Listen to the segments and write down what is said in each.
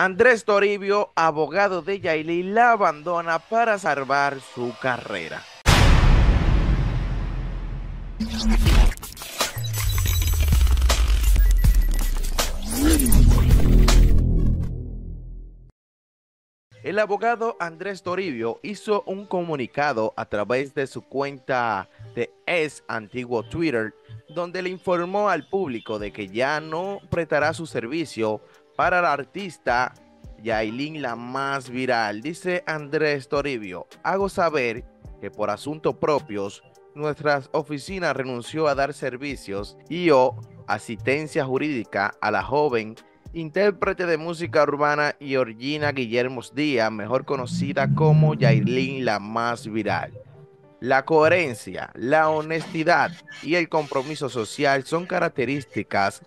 Andrés Toribio, abogado de Yailin, la abandona para salvar su carrera. El abogado Andrés Toribio hizo un comunicado a través de su cuenta de es antiguo Twitter, donde le informó al público de que ya no prestará su servicio para la artista Yailin la más viral. Dice Andrés Toribio, hago saber que por asuntos propios nuestra oficina renunció a dar servicios y o asistencia jurídica a la joven intérprete de música urbana Georgina Guillermo Díaz, mejor conocida como Yailin la más viral. La coherencia, la honestidad y el compromiso social son características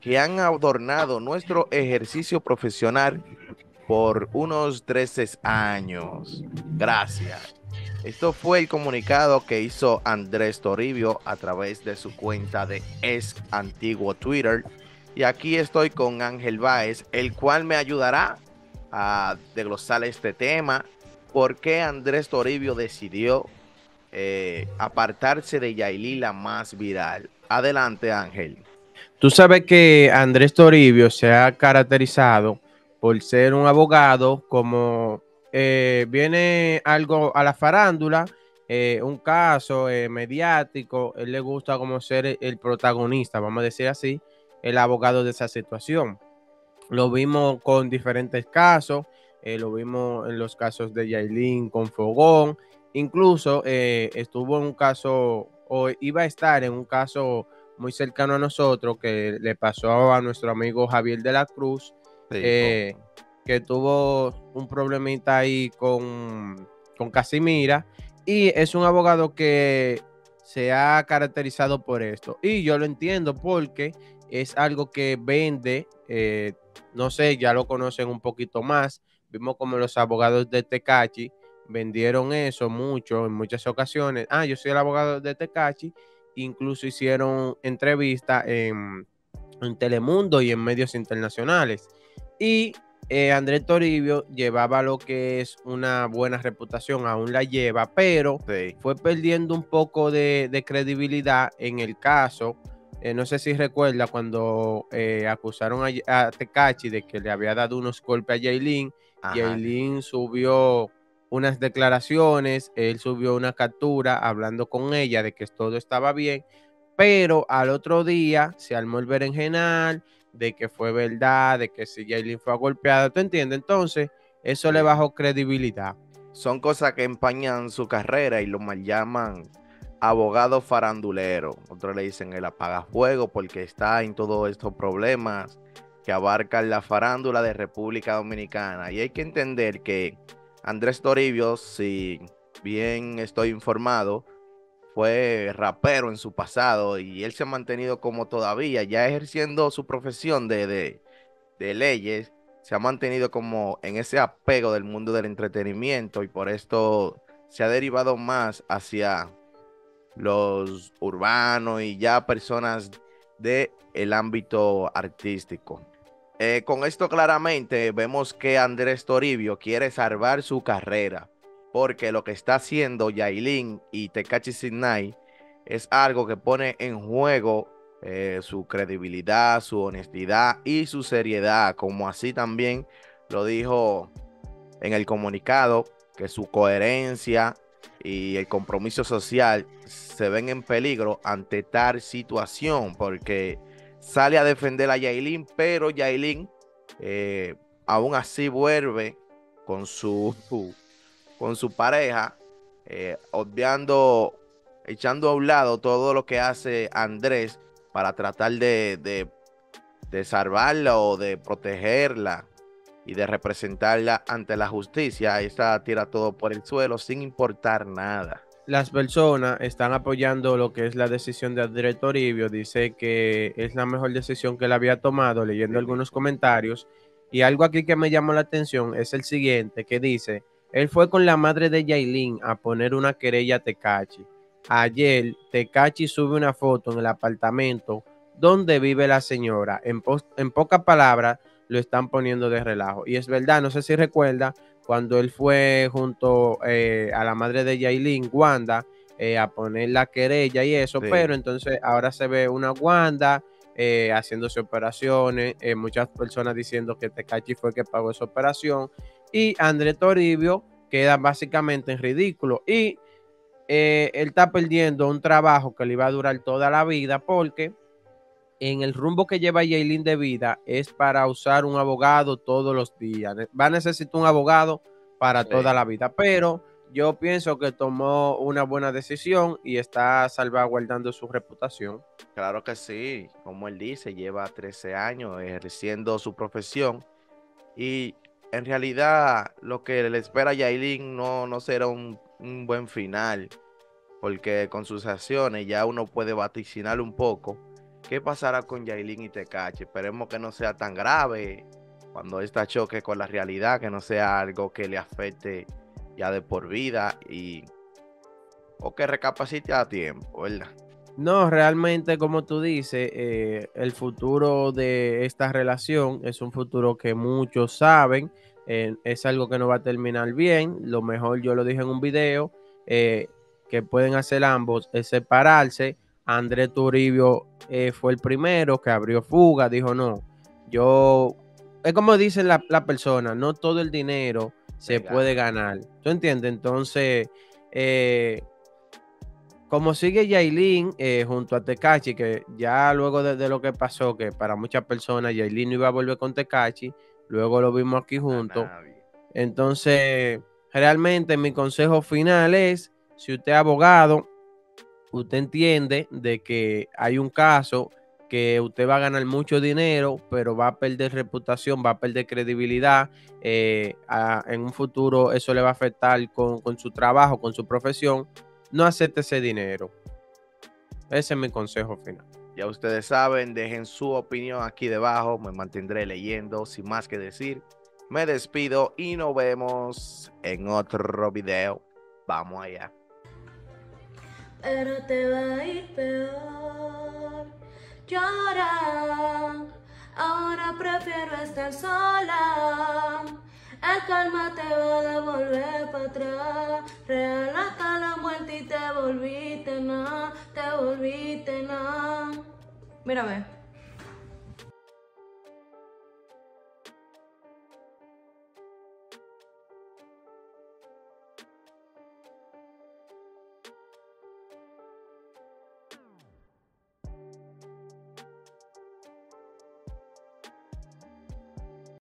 que han adornado nuestro ejercicio profesional por unos 13 años. Gracias. Esto fue el comunicado que hizo Andrés Toribio a través de su cuenta de Es Antiguo Twitter. Y aquí estoy con Ángel Báez, el cual me ayudará a desglosar este tema. ¿Por qué Andrés Toribio decidió eh, apartarse de Yailila más viral? Adelante, Ángel. Tú sabes que Andrés Toribio se ha caracterizado por ser un abogado como eh, viene algo a la farándula, eh, un caso eh, mediático, él le gusta como ser el, protagonista, vamos a decir así, el abogado de esa situación. Lo vimos con diferentes casos, lo vimos en los casos de Yailin con Fogón, incluso estuvo en un caso, o iba a estar en un caso muy cercano a nosotros que le pasó a nuestro amigo Javier de la Cruz, eh, que tuvo un problemita ahí con, con Casimira y es un abogado que se ha caracterizado por esto. Y yo lo entiendo porque es algo que vende, eh, no sé, ya lo conocen un poquito más. Vimos como los abogados de Tecachi vendieron eso mucho en muchas ocasiones. Ah, yo soy el abogado de Tecachi incluso hicieron entrevistas en, Telemundo y en medios internacionales. Y eh, Andrés Toribio llevaba lo que es una buena reputación, aún la lleva, pero fue perdiendo un poco de, credibilidad en el caso. Eh, no sé si recuerda cuando eh, acusaron a, a, Tecachi de que le había dado unos golpes a Jailin. Jailin subió unas declaraciones, él subió una captura hablando con ella de que todo estaba bien, pero al otro día se armó el berenjenal de que fue verdad, de que si Jailin fue golpeada, ¿tú entiendes? Entonces, eso le bajó credibilidad. Son cosas que empañan su carrera y lo mal llaman abogado farandulero. Otros le dicen el apagafuego porque está en todos estos problemas que abarcan la farándula de República Dominicana. Y hay que entender que Andrés Toribio, si bien estoy informado, fue rapero en su pasado y él se ha mantenido como todavía, ya ejerciendo su profesión de, de, leyes, se ha mantenido como en ese apego del mundo del entretenimiento y por esto se ha derivado más hacia los urbanos y ya personas del el ámbito artístico. Eh, con esto claramente vemos que Andrés Toribio quiere salvar su carrera, porque lo que está haciendo Yailin y Tekachi Sinai es algo que pone en juego eh, su credibilidad, su honestidad y su seriedad, como así también lo dijo en el comunicado, que su coherencia y el compromiso social se ven en peligro ante tal situación, porque sale a defender a Yailin, pero Yailin eh, aún así vuelve con su, con su pareja, eh, obviando, echando a un lado todo lo que hace Andrés para tratar de, de salvarla o de protegerla y de representarla ante la justicia. Esta tira todo por el suelo sin importar nada las personas están apoyando lo que es la decisión de Andrés Toribio. Dice que es la mejor decisión que él había tomado, leyendo algunos comentarios. Y algo aquí que me llamó la atención es el siguiente, que dice, él fue con la madre de Yailin a poner una querella a Tecachi. Ayer, Tecachi sube una foto en el apartamento donde vive la señora. En, en pocas palabras, lo están poniendo de relajo. Y es verdad, no sé si recuerda cuando él fue junto eh, a la madre de Yailin, Wanda, eh, a poner la querella y eso, pero entonces ahora se ve una Wanda eh, haciéndose operaciones, muchas personas diciendo que Tecachi fue que pagó esa operación y André Toribio queda básicamente en ridículo y él está perdiendo un trabajo que le iba a durar toda la vida porque en el rumbo que lleva Yailin de vida es para usar un abogado todos los días. Va a necesitar un abogado para toda la vida, pero yo pienso que tomó una buena decisión y está salvaguardando su reputación. Claro que sí, como él dice, lleva 13 años ejerciendo su profesión y en realidad lo que le espera a Yailin no, no será un, un buen final, porque con sus acciones ya uno puede vaticinar un poco ¿Qué pasará con Yailin y Tecache? Esperemos que no sea tan grave cuando esta choque con la realidad, que no sea algo que le afecte ya de por vida y o que recapacite a tiempo, ¿verdad? No, realmente, como tú dices, eh, el futuro de esta relación es un futuro que muchos saben, eh, es algo que no va a terminar bien. Lo mejor, yo lo dije en un video, eh, que pueden hacer ambos es separarse André Turibio eh, fue el primero que abrió fuga, dijo no, yo, es como dicen la, persona, no todo el dinero se puede ganar. ¿Tú entiendes? Entonces, eh, como sigue Yailin eh, junto a Tecachi, que ya luego de, lo que pasó, que para muchas personas Yailin no iba a volver con Tecachi, luego lo vimos aquí juntos. Entonces, realmente mi consejo final es, si usted es abogado, usted entiende de que hay un caso que usted va a ganar mucho dinero, pero va a perder reputación, va a perder credibilidad. Eh, en un futuro eso le va a afectar con, con, su trabajo, con su profesión. No acepte ese dinero. Ese es mi consejo final. Ya ustedes saben, dejen su opinión aquí debajo. Me mantendré leyendo sin más que decir. Me despido y nos vemos en otro video. Vamos allá pero te va a ir peor. Llora, ahora prefiero estar sola. El calma te va a devolver para atrás. Real la muerte y te volviste nada, te volviste nada. Mira, ve.